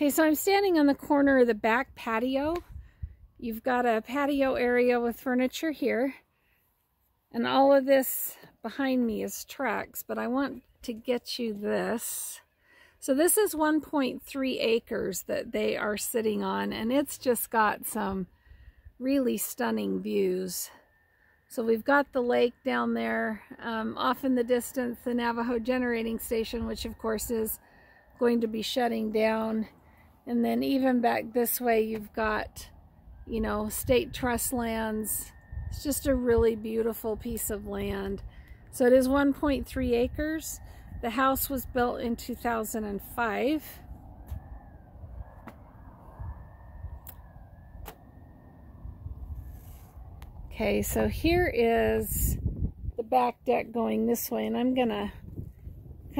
Okay, so I'm standing on the corner of the back patio. You've got a patio area with furniture here. And all of this behind me is Trex, but I want to get you this. So this is 1.3 acres that they are sitting on, and it's just got some really stunning views. So we've got the lake down there, um, off in the distance, the Navajo Generating Station, which of course is going to be shutting down. And then even back this way, you've got, you know, state trust lands. It's just a really beautiful piece of land. So it is 1.3 acres. The house was built in 2005. Okay, so here is the back deck going this way, and I'm gonna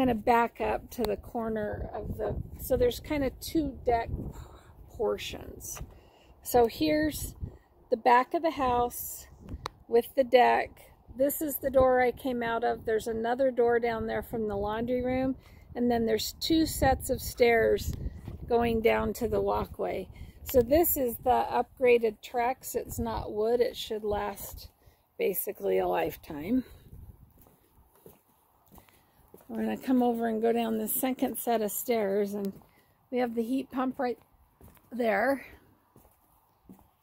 kind of back up to the corner of the, so there's kind of two deck portions. So here's the back of the house with the deck this is the door I came out of. There's another door down there from the laundry room. And then there's two sets of stairs going down to the walkway. So this is the upgraded Trex. It's not wood. It should last basically a lifetime. We're going to come over and go down the second set of stairs. And we have the heat pump right there.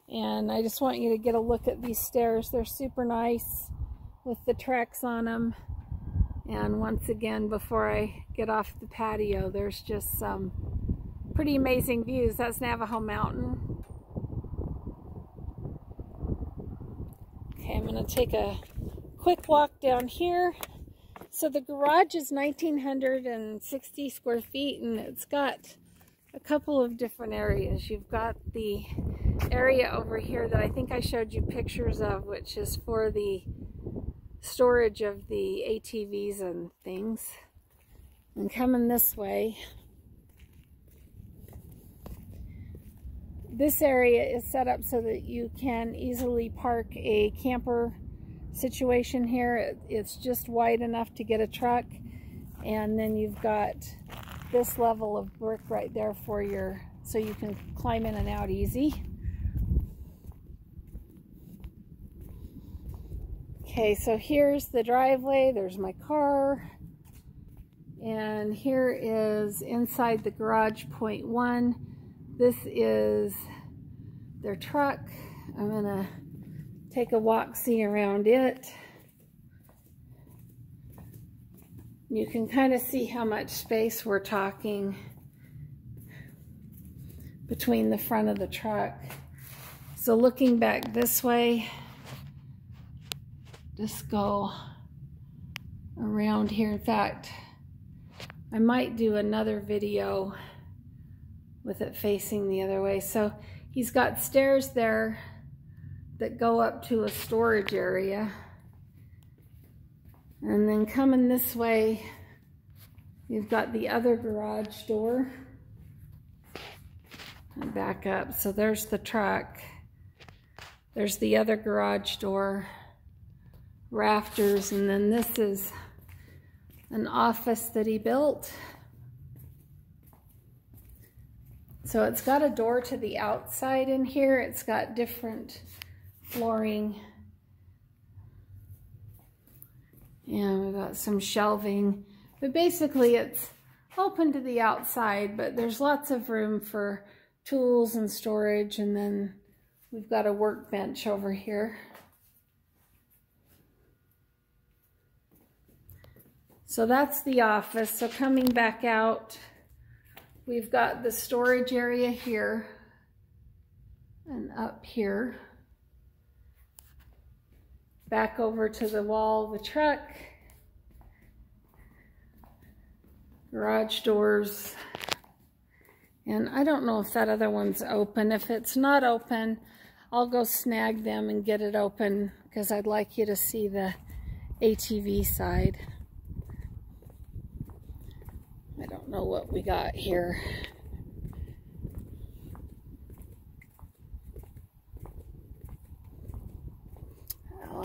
And I just want you to get a look at these stairs. They're super nice with the Trex on them. And once again, before I get off the patio, there's just some pretty amazing views. That's Navajo Mountain. Okay, I'm going to take a quick walk down here. So the garage is 1,960 square feet and it's got a couple of different areas. You've got the area over here that I think I showed you pictures of, which is for the storage of the ATVs and things. And coming this way, this area is set up so that you can easily park a camper situation here. It's just wide enough to get a truck. And then you've got this level of brick right there for your, so you can climb in and out easy. Okay, so here's the driveway. There's my car. And here is inside the garage point one. This is their truck. I'm gonna take a walk see around it. You can kind of see how much space we're talking between the front of the truck. So looking back this way, just go around here. In fact, I might do another video with it facing the other way. So he's got stairs there that go up to a storage area. And then coming this way, you've got the other garage door. And back up. So there's the truck. There's the other garage door rafters and then this is an office that he built. So it's got a door to the outside in here. It's got different flooring. And we've got some shelving. But basically it's open to the outside, but there's lots of room for tools and storage. And then we've got a workbench over here. So that's the office. So coming back out, we've got the storage area here and up here. Back over to the wall of the truck. Garage doors. And I don't know if that other one's open. If it's not open, I'll go snag them and get it open because I'd like you to see the ATV side. I don't know what we got here.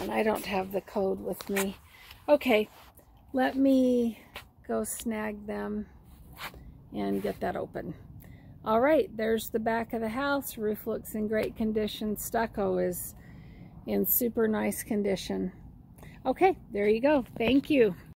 I don't have the code with me. Okay, let me go snag them and get that open. All right, there's the back of the house. Roof looks in great condition. Stucco is in super nice condition. Okay, there you go. Thank you.